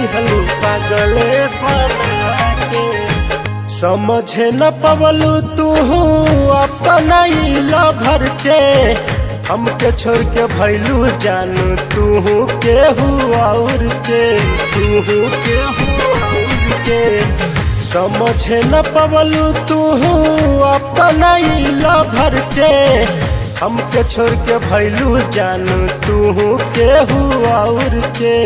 दिहलू के समझे न पवलू, तू अपना ही लभर के हमके छोड़ के भैलू जानू, तू केहू और के तू केहू और के समझे न पवलू, तू अपना ही लभर के हमके छोड़ के भैलू जानू, तू केहू और के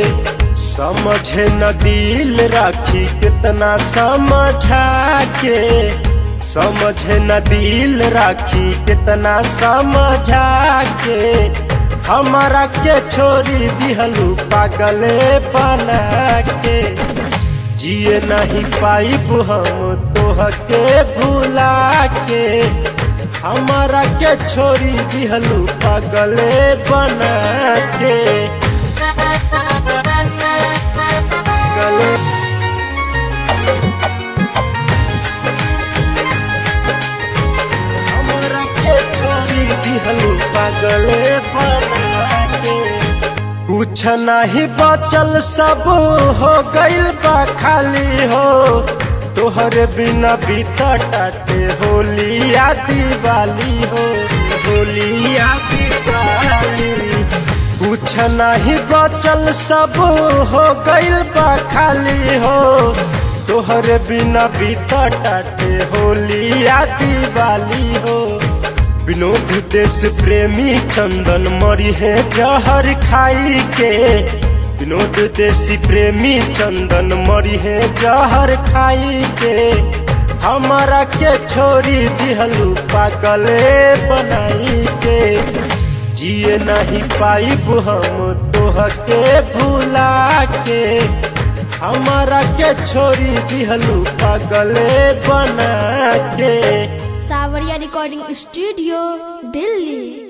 समझे न दिल राखी कितना समझा के। समझे न दिल राखी कितना समझा के। हमारा के छोड़ी दिहलू पागले बना के। जिए नहीं पाइब हम तोह के भुला के। हमारा के छोड़ी दिहलू पागले बना के। बना कुछ नहीं बचल, सब हो गइल बा खाली हो। तोहरे बिना बीता टाटे होलिया दिवाली हो। होलिया दिवाली। कुछ नहीं बचल, सब हो गइल बा खाली हो। तोहरे बिना बीता टाटे होलिया दिवाली हो। विनोद देश प्रेमी चंदन मरी है जहर खाई के। विनोद देसी प्रेमी चंदन मरी है जहर खाई के। हमारा के छोड़ी दिहलू पागले बनाई के। जिए नहीं पाइब हम तोह के भुला के। हमारा के छोरी दिहलू पागले बना के। सावरिया रिकॉर्डिंग स्टूडियो दिल्ली